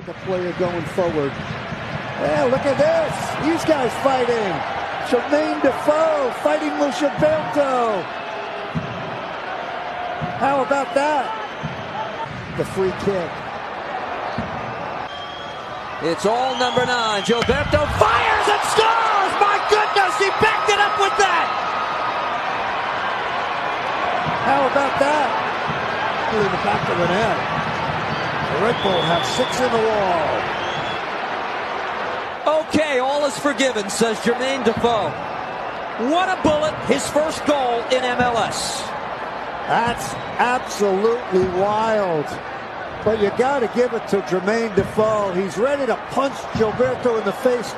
The player going forward. Yeah, look at this. These guys fighting. Jermaine Defoe fighting with How about that? The free kick. It's all number nine. Gilberto fires and scores! My goodness, he backed it up with that! How about that? In the back of the net. The Red Bull have six in the wall. Okay, all is forgiven, says Jermaine Defoe. What a bullet, his first goal in MLS. That's absolutely wild. But you got to give it to Jermaine Defoe. He's ready to punch Gilberto in the face.